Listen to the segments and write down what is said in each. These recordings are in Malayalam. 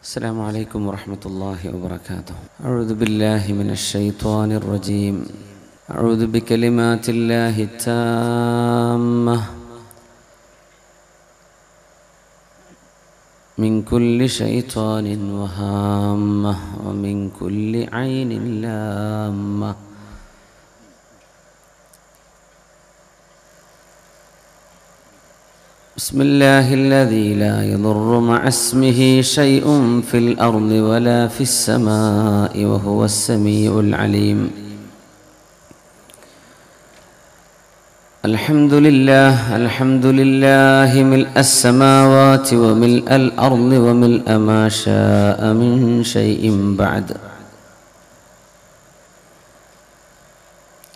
السلام عليكم ورحمة الله وبركاته. أعوذ بالله من الشيطان الرجيم. أعوذ بكلمات الله التامة. من كل شيطان وهامة ومن كل عين لامة. بسم الله الذي لا يضر مع اسمه شيء في الأرض ولا في السماء وهو السميع العليم. الحمد لله الحمد لله ملء السماوات وملء الأرض وملء ما شاء من شيء بعد.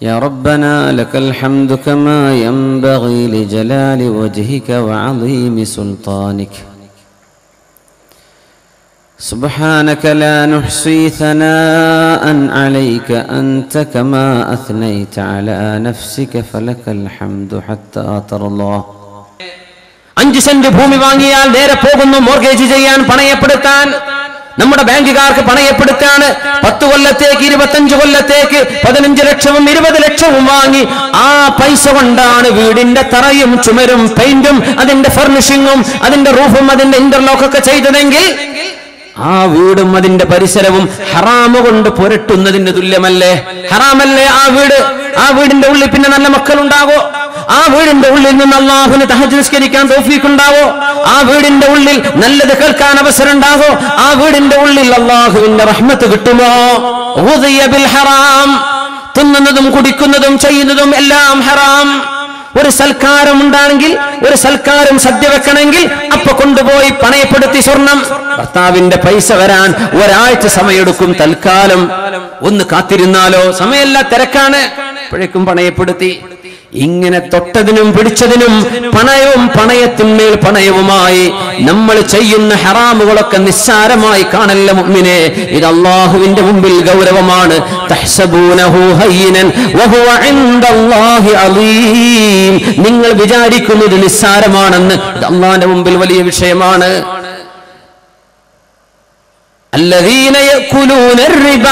يا ربنا لك الحمد كما ينبغي لجلال وجهك وعظيم سلطانك سبحانك لا نحصي ثناء عليك أنت كما أثنيت على نفسك فلك الحمد حتى ترضى അഞ്ച് സെന്റ് ഭൂമി വാങ്ങിയാൽ നേരെ പോകുന്നു മോർഗേജ് ചെയ്യാൻ പണയപ്പെടുത്താൻ നമ്മുടെ ബാങ്കുകാർക്ക് പണയപ്പെടുത്താണ് പത്ത് കൊല്ലത്തേക്ക് ഇരുപത്തഞ്ച് കൊല്ലത്തേക്ക് പതിനഞ്ച് ലക്ഷവും ഇരുപത് ലക്ഷവും വാങ്ങി. ആ പൈസ കൊണ്ടാണ് വീടിന്റെ തറയും ചുമരും പെയിന്റും അതിന്റെ ഫർണിഷിങ്ങും അതിന്റെ റൂഫും അതിന്റെ ഇന്റർലോക്ക് ഒക്കെ ചെയ്തതെങ്കിൽ ആ വീടും അതിന്റെ പരിസരവും ഹറാമ കൊണ്ട് പുരട്ടുന്നതിന് തുല്യമല്ലേ? ഹറാമല്ലേ ആ വീട്? ആ വീടിന്റെ ഉള്ളിൽ പിന്നെ നല്ല മക്കളുണ്ടാകോ ആ വീടിന്റെ ഉള്ളിൽ നിന്ന് അള്ളാഹുന് തഹജ് നിസ്കരിക്കാൻ തോഫീക്കുണ്ടാവോ? ആ വീടിന്റെ ഉള്ളിൽ നല്ലത് കേൾക്കാൻ അവസരം ഉണ്ടാകോ ആ വീടിന്റെ ഉള്ളിൽ അള്ളാഹുവിന്റെ റഹ്മത്ത് കിട്ടുമോ? ഹറാം. തിന്നുന്നതും കുടിക്കുന്നതും ചെയ്യുന്നതും എല്ലാം ഹറാം. ഒരു സൽക്കാരം ഉണ്ടാണെങ്കിൽ ഒരു സൽക്കാരം സദ്യ വെക്കണമെങ്കിൽ അപ്പൊ കൊണ്ടുപോയി പണയപ്പെടുത്തി സ്വർണം. ഭർത്താവിന്റെ പൈസ വരാൻ ഒരാഴ്ച സമയെടുക്കും തൽക്കാലം. ഒന്ന് കാത്തിരുന്നാലോ? സമയമല്ല തിരക്കാണ്. അപ്പോഴേക്കും പണയപ്പെടുത്തി. ഇങ്ങനെ തൊട്ടതിനും പിടിച്ചതിനും പണയവും പണയത്തിന്മേൽ പണയവുമായി നമ്മൾ ചെയ്യുന്ന ഹറാമുകളൊക്കെ നിസ്സാരമായി കാണല്ല മുമ്മിനെ ഇത് അള്ളാഹുവിന്റെ മുമ്പിൽ ഗൗരവമാണ്. നിങ്ങൾ വിചാരിക്കുന്നത് നിസ്സാരമാണെന്ന്. ഇത് അള്ളാഹിന്റെ മുമ്പിൽ വലിയ വിഷയമാണ്. അല്ലദീന യക്കുലൂന റിബ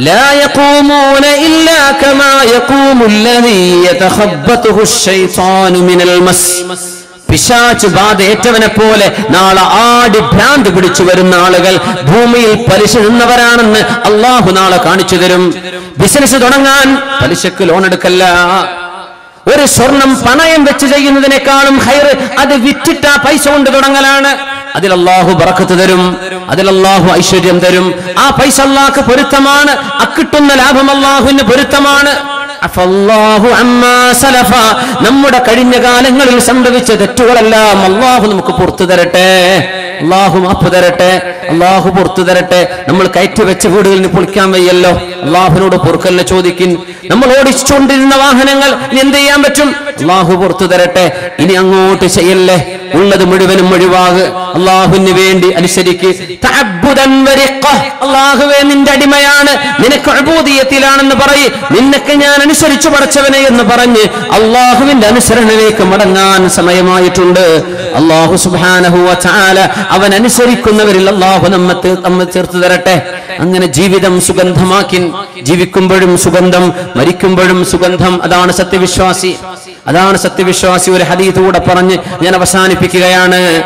لا يقومون إلا كما يقوم الذي يتخبطه الشيطان من المس പിശാച്ച് ബാധ ഏറ്റവനെ പോലെ നാളെ ആടി ഭ്രാന്ത് പിടിച്ചു വരുന്ന ആളുകൾ ഭൂമിയിൽ പലിശ നിന്നവരാണെന്ന് അള്ളാഹു നാളെ കാണിച്ചു തരും ബിസിനസ് തുടങ്ങാൻ പലിശക്ക് ലോൺ എടുക്കല്ല ഒരു സ്വർണം പണയം വെച്ച് ചെയ്യുന്നതിനേക്കാളും ഹൈർ അത് വിറ്റിട്ട് ആ പൈസ കൊണ്ട് തുടങ്ങലാണ് അതിൽ അള്ളാഹു ബറക്കത്ത് തരും അതിൽ അള്ളാഹു ഐശ്വര്യം തരും. ആ പൈസ അള്ളാഹ് പൊരുത്തമാണ് അക്കിട്ടുന്ന ലാഭം അള്ളാഹുവിന് പൊരുത്തമാണ്. നമ്മുടെ കഴിഞ്ഞ കാലങ്ങളിൽ സംഭവിച്ച തെറ്റുകളെല്ലാം അള്ളാഹു നമുക്ക് പുറത്തു തരട്ടെ. അള്ളാഹു മാപ്പ് തരട്ടെ അള്ളാഹു പുറത്തു തരട്ടെ. നമ്മൾ കയറ്റി വെച്ച വീടുകളിൽ പൊളിക്കാൻ വയ്യല്ലോ. അള്ളാഹുവിനോട് പൊറുക്കല്ല ചോദിക്കും നമ്മൾ ഓടിച്ചുകൊണ്ടിരുന്ന വാഹനങ്ങൾ ഇനി എന്ത് ചെയ്യാൻ പറ്റും? അള്ളാഹു പുറത്തു തരട്ടെ. ഇനി അങ്ങോട്ട് ചെയ്യല്ലേ? ഉള്ളത് മുഴുവനും ഒഴിവാക്. അള്ളാഹുവിന് വേണ്ടി അനുസരിക്ക്. അള്ളാഹുവേ നിന്റെ അടിമയാണ്. നിനക്ക് അഭൂതീയത്തിലാണെന്ന് പറയ്. നിനക്ക് ഞാൻ അനുസരിച്ചു പടച്ചവനെ എന്ന് പറഞ്ഞ് അള്ളാഹുവിന്റെ അനുസരണയിലേക്ക് മടങ്ങാൻ സമയമായിട്ടുണ്ട്. അള്ളാഹു സുബ്ഹാനഹു വ അവൻ അനുസരിക്കുന്നവരിൽ അള്ളാഹു നമ്മെ തീ- നമ്മെ ചേർത്ത് തരട്ടെ. അങ്ങനെ ജീവിതം സുഗന്ധമാക്കി ജീവിക്കുമ്പോഴും സുഗന്ധം മരിക്കുമ്പോഴും സുഗന്ധം. അതാണ് സത്യവിശ്വാസി. അതാണ് സത്യവിശ്വാസി. ഒരു ഹദീത്ത് കൂടെ പറഞ്ഞ് ഞാൻ അവസാനിപ്പിക്കുകയാണ്.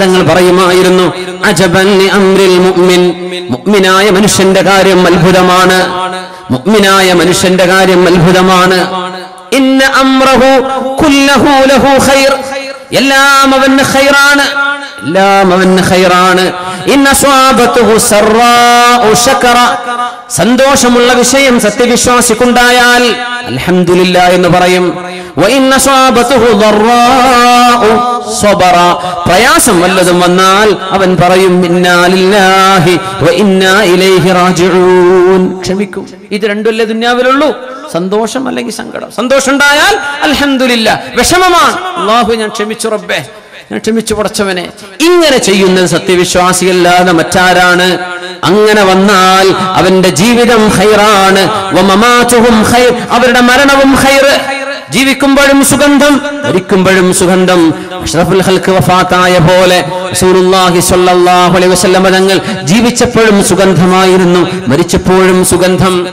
തങ്ങൾ പറയുമായിരുന്നു അജബൻ മുഅ്മിൻ. മുഅ്മിനായ മനുഷ്യന്റെ കാര്യം അത്ഭുതമാണ്. മുഅ്മിനായ മനുഷ്യന്റെ കാര്യം അത്ഭുതമാണ്. ഇന്ന അംറഹു കുല്ലഹു ലഹു ഖൈർ. എല്ലാം അവന് ഖൈറാണ്. എല്ലാം അവന് ഹൈറാണ് സന്തോഷമുള്ള വിഷയം സത്യവിശ്വാസിക്കുണ്ടായാൽ അലഹമില്ല എന്ന് പറയും. പ്രയാസം വല്ലതും വന്നാൽ അവൻ പറയും ക്ഷമിക്കും. ഇത് രണ്ടുമല്ലേ ദുന്യാവിലുള്ളൂ? സന്തോഷം അല്ലെങ്കിൽ സങ്കടം. സന്തോഷം ഉണ്ടായാൽ അലഹമില്ല വിഷമമാണ് ഞാൻ ക്ഷമിച്ചു റബ്ബേ. ക്ഷമിച്ചു പടച്ചവനെ. ഇങ്ങനെ ചെയ്യുന്നത് സത്യവിശ്വാസിയല്ലാതെ മറ്റാരാണ്? അങ്ങനെ വന്നാൽ അവന്റെ ജീവിതം ഹൈറാണ്. ഖൈർ അവരുടെ മരണവും ഹൈർ ജീവിക്കുമ്പോഴും സുഗന്ധം മരിക്കുമ്പോഴും സുഗന്ധം. അഷ്റഫുൽ വഫാത്തായ പോലെ റസൂലുള്ളാഹി സ്വല്ലല്ലാഹു അലൈഹി വസല്ലം തങ്ങൾ ജീവിച്ചപ്പോഴും സുഗന്ധമായിരുന്നു മരിച്ചപ്പോഴും സുഗന്ധം.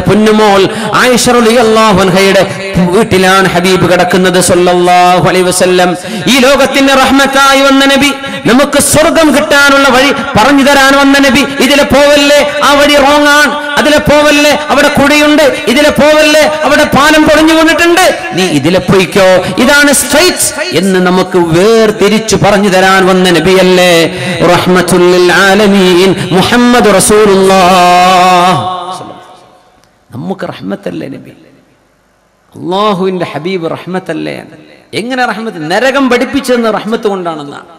പൊന്നുമോൾ വീട്ടിലാണ് ഹബീബ് കിടക്കുന്നത് ഈ ലോകത്തിന്റെ റഹ്മത്തായി വന്ന നബി നമുക്ക് സ്വർഗം കിട്ടാനുള്ള വഴി പറഞ്ഞു തരാൻ വന്ന നബി ഇതിലെ പോവല്ലേ ആ വഴി റോങ് ആണ്. അതിലെ പോവല്ലേ അവിടെ കുടിയുണ്ട്. ഇതിലെ പോവല്ലേ അവിടെ പാലം പൊളിഞ്ഞു വന്നിട്ടുണ്ട് നീ ഇതിലെ പോയിക്കോ. ഇതാണ് സ്ട്രൈറ്റ് എന്ന് നമുക്ക് വേർതിരിച്ചു പറഞ്ഞു തരാൻ വന്ന നബിയല്ലേ. റഹ്മത്തുല്ലിൽ ആലമീൻ മുഹമ്മദ് നമുക്ക് റഹ്മത്തല്ലേ നബി? അള്ളാഹുവിന്റെ ഹബീബ് റഹ്മത്തല്ലേ? എങ്ങനെ റഹ്മത്ത്? നരകം പഠിപ്പിച്ചെന്ന് റഹ്മത്ത് കൊണ്ടാണെന്നാണ്.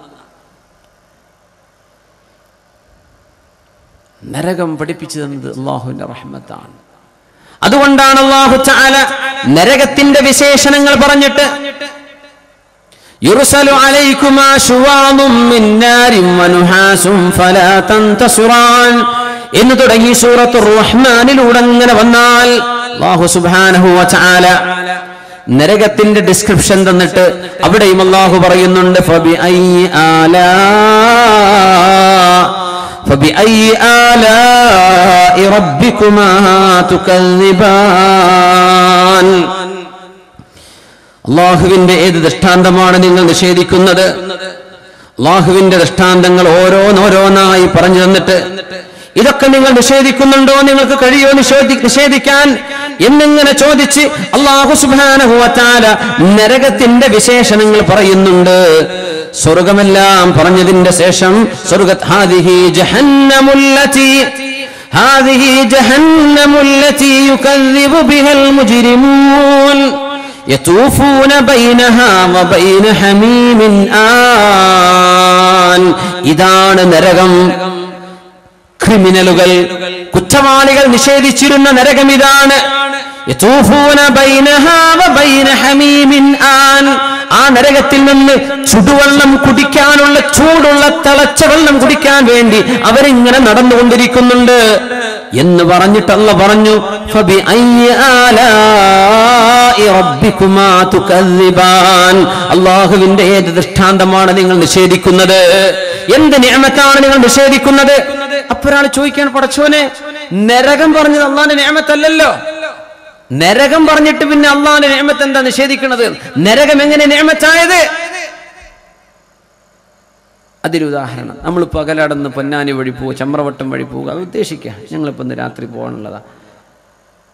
നരകം പഠിപ്പിച്ചു തന്നത് അള്ളാഹുവിന്റെ റഹ്മത്താണ് അതുകൊണ്ടാണ് അള്ളാഹു ചാല നരകത്തിന്റെ വിശേഷണങ്ങൾ പറഞ്ഞിട്ട് يرسل عليكما شواظ من نار ونحاس فلا تنتصران എന്ന് തുടങ്ങി സൂറത്ത് റഹ്മാനിലൂടെ അങ്ങനെ വന്നാൽ അല്ലാഹു സുബ്ഹാനഹു വതആല നരകത്തിന്റെ ഡിസ്ക്രിപ്ഷൻ തന്നിട്ട് അവിടെയും അല്ലാഹു പറയുന്നുണ്ട് ഫബി ഐ ആലാ فبأي آلاء ربكما تكذبان അള്ളാഹുവിന്റെ ഏത് ദൃഷ്ടാന്തമാണ് നിങ്ങൾ നിഷേധിക്കുന്നത് അള്ളാഹുവിന്റെ ദൃഷ്ടാന്തങ്ങൾ ഓരോന്നോരോന്നായി പറഞ്ഞു തന്നിട്ട് ഇതൊക്കെ നിങ്ങൾ നിഷേധിക്കുന്നുണ്ടോ നിങ്ങൾക്ക് കഴിയോ നിഷേധി നിഷേധിക്കാൻ എന്നിങ്ങനെ ചോദിച്ച് അള്ളാഹു സുബാനഹുവത്താല നരകത്തിന്റെ വിശേഷണങ്ങൾ പറയുന്നുണ്ട് സ്വർഗമെല്ലാം പറഞ്ഞതിന്റെ ശേഷം സ്വർഗത്ത് ഹാദിഹി ജഹന്നമുല്ലതി هذه جهنم التي يكذب بها المجرمون يطوفون بينها وبين حميم آن ഇതാണ് നരകം ക്രിമിനലുകൾ കുറ്റവാളികൾ നിഷേധിച്ചിരുന്ന നരകം ഇതാണ് യതൂഫൂന ബൈനഹാ വബൈന ഹമീമിൻ ആൻ ആ നരകത്തിൽ നിന്ന് ചുടുവെള്ളം കുടിക്കാനുള്ള ചൂടുള്ള തിളച്ച വെള്ളം കുടിക്കാൻ വേണ്ടി അവരിങ്ങനെ നടന്നുകൊണ്ടിരിക്കുന്നുണ്ട്. എന്ന് പറഞ്ഞിട്ടല്ല പറഞ്ഞു അള്ളാഹുവിന്റെ ഏത് ദൃഷ്ടാന്തമാണ് നിങ്ങൾ നിഷേധിക്കുന്നത്? എന്ത് നിയമത്താണ് നിങ്ങൾ നിഷേധിക്കുന്നത്? അപ്പൊ ഒരാൾ ചോദിക്കാൻ പടച്ചോനെ നരകം പറഞ്ഞത് അള്ളാന്റെ നിയമത്തല്ലല്ലോ. നരകം പറഞ്ഞിട്ട് പിന്നെ അള്ളാന്റെ നിയമത്ത് എന്താ നിഷേധിക്കുന്നത് നരകം എങ്ങനെ നിയമത്തായത്? അതിലുദാഹരണം നമ്മൾ പകലടന്ന് പൊന്നാനി വഴി പോവുക ചമ്രവട്ടം വഴി പോവുക അത് ഉദ്ദേശിക്കുക. ഞങ്ങളിപ്പോൾ ഇന്ന് രാത്രി പോകാനുള്ളതാ.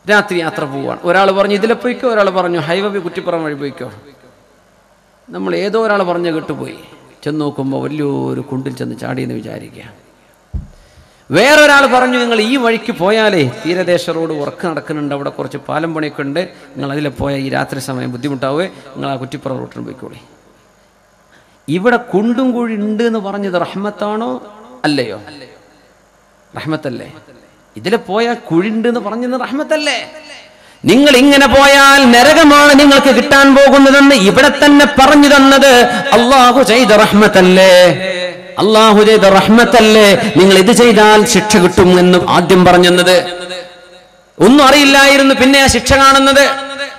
രാത്രി യാത്ര പോവാണ്. ഒരാൾ പറഞ്ഞു ഇതിലെ പോയിക്കോ? ഒരാൾ പറഞ്ഞു ഹൈവേ കുറ്റിപ്പുറം വഴി പോയിക്കോ? നമ്മൾ ഏതോ ഒരാൾ പറഞ്ഞ് കേട്ടുപോയി. ചെന്ന് നോക്കുമ്പോൾ വലിയൊരു കുണ്ടിൽ ചെന്ന് ചാടിയെന്ന് വിചാരിക്കുക. വേറൊരാൾ പറഞ്ഞു നിങ്ങൾ ഈ വഴിക്ക് പോയാലേ തീരദേശ റോഡ് വർക്ക് നടക്കുന്നുണ്ട്. അവിടെ കുറച്ച് പാലം പണിയൊക്കെ ഉണ്ട്. നിങ്ങൾ അതിൽ പോയാൽ ഈ രാത്രി സമയം ബുദ്ധിമുട്ടാവേ. നിങ്ങൾ ആ കുറ്റിപ്പുറം റൂട്ടിന് പോയിക്കോളി. ഇവിടെ കുണ്ടും കുഴി ഉണ്ട് എന്ന് പറഞ്ഞത് റഹ്മത്താണോ അല്ലയോ? റഹ്മത്തല്ലേ? ഇതിൽ പോയാൽ കുഴിണ്ട് എന്ന് പറഞ്ഞത് റഹ്മത്തല്ലേ? നിങ്ങൾ ഇങ്ങനെ പോയാൽ നരകമാണ് നിങ്ങൾക്ക് കിട്ടാൻ പോകുന്നതെന്ന് ഇവിടെ തന്നെ പറഞ്ഞു തന്നത്. അള്ളാഹു ചെയ്ത റഹ്മത്തല്ലേ? അള്ളാഹു ചെയ്ത റഹ്മത്തല്ലേ? നിങ്ങൾ ഇത് ചെയ്താൽ ശിക്ഷ കിട്ടും എന്ന് ആദ്യം പറഞ്ഞത് ഒന്നും അറിയില്ലായിരുന്നു പിന്നെ ആ ശിക്ഷ കാണുന്നത്.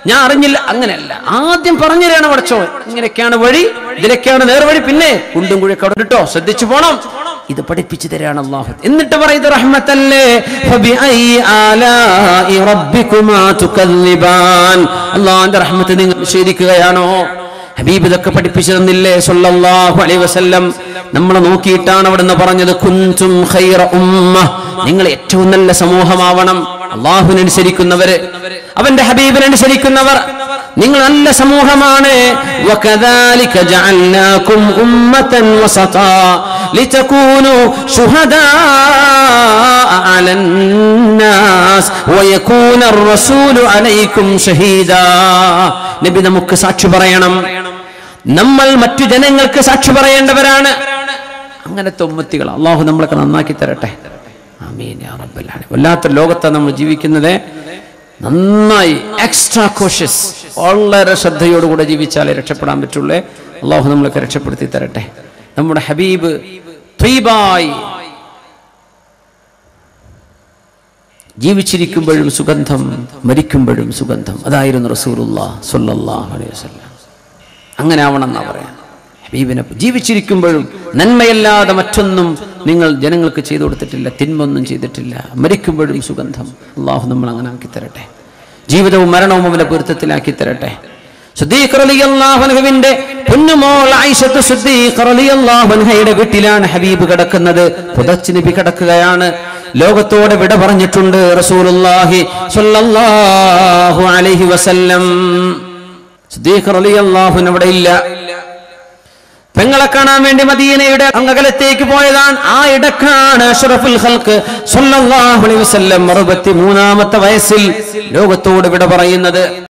ഞാൻ അറിഞ്ഞില്ല അങ്ങനെയല്ല. ആദ്യം പറഞ്ഞു തരാണ് പഠിച്ചോ ഇങ്ങനെയൊക്കെയാണ് വഴി ഇതിലൊക്കെയാണ് നേർവഴി. പിന്നെ കുണ്ടും കുഴിയൊക്കെ അവിടെ ശ്രദ്ധിച്ചു പോണം. ഇത് പഠിപ്പിച്ചു തരാണ് അള്ളാഹു. എന്നിട്ട് പറയുന്നത് റഹ്മത്തല്ലേ? അള്ളാഹിന്റെ റഹ്മത്ത് നിങ്ങൾ നിഷേധിക്കുകയാണോ? ഹബീബ് ഇതൊക്കെ പഠിപ്പിച്ചു തന്നില്ലേ? സൊല്ലാഹു അലൈഹി വസല്ലം. നമ്മളെ നോക്കിയിട്ടാണ് അവിടുന്ന് പറഞ്ഞത് കുഞ്ചും ഖൈറ ഉമ്മ. നിങ്ങൾ ഏറ്റവും നല്ല സമൂഹമാവണം. അള്ളാഹുവിനനുസരിക്കുന്നവര് അവന്റെ ഹബീബിനനുസരിക്കുന്നവർ നിങ്ങൾ നല്ല സമൂഹമാണ്. നബി നമുക്ക് സാക്ഷി പറയണം. നമ്മൾ മറ്റു ജനങ്ങൾക്ക് സാക്ഷി പറയേണ്ടവരാണ്. അങ്ങനത്തെ ഉമ്മത്തികൾ അള്ളാഹു നമ്മളൊക്കെ നന്നാക്കി തരട്ടെ. വല്ലാത്ത ലോകത്താണ് നമ്മൾ ജീവിക്കുന്നത്. നന്നായി എക്സ്ട്രാ കോഷ്യസ് വളരെ ശ്രദ്ധയോടുകൂടെ ജീവിച്ചാലേ രക്ഷപ്പെടാൻ പറ്റുള്ളൂ. അള്ളാഹു നമ്മളൊക്കെ രക്ഷപ്പെടുത്തി തരട്ടെ. നമ്മുടെ ഹബീബ് ത്വീബായി ജീവിച്ചിരിക്കുമ്പോഴും സുഗന്ധം മരിക്കുമ്പോഴും സുഗന്ധം. അതായിരുന്നു റസൂറുല്ലാ സ്വല്ലല്ലാഹു അലൈഹി അങ്ങനെ ആവണം എന്നാ പറയാം. ഹബീബിനെ ജീവിച്ചിരിക്കുമ്പോഴും നന്മയല്ലാതെ മറ്റൊന്നും നിങ്ങൾ ജനങ്ങൾക്ക് ചെയ്തു കൊടുത്തിട്ടില്ല തിന്മൊന്നും ചെയ്തിട്ടില്ല. മരിക്കുമ്പോഴും സുഗന്ധം അള്ളാഹു നമ്മൾ അങ്ങനെ ആക്കി തരട്ടെ. ജീവിതവും മരണവും അവരെ പൊരുത്തത്തിലാക്കി തരട്ടെ. സുദ്ദീഖ് റളിയല്ലാഹു അൻഹുവിന്റെ പൊന്നുമോൾ ആയിഷത്ത് സുദ്ദീഖ് റളിയല്ലാഹു അൻഹയുടെ വീട്ടിലാണ് ഹബീബ് കിടക്കുന്നത്. പുതച്ച് നബി കിടക്കുകയാണ്. ലോകത്തോടെ വിട പറഞ്ഞിട്ടുണ്ട് റസൂലുള്ളാഹി സ്വല്ലല്ലാഹു അലൈഹി വസല്ലം. സുദ്ദീഖ് റളിയല്ലാഹു അവിടെ ഇല്ല. പെങ്ങളെ കാണാൻ വേണ്ടി മദീനയുടെ അങ്ങകലത്തേക്ക് പോയതാണ്. ആ ഇടക്കാണ് അഷ്റഫുൽ ഹൽക്ക് സ്വല്ലല്ലാഹു അലൈഹി വസല്ലം 63 വയസ്സിൽ ലോകത്തോട് വിട പറയുന്നത്.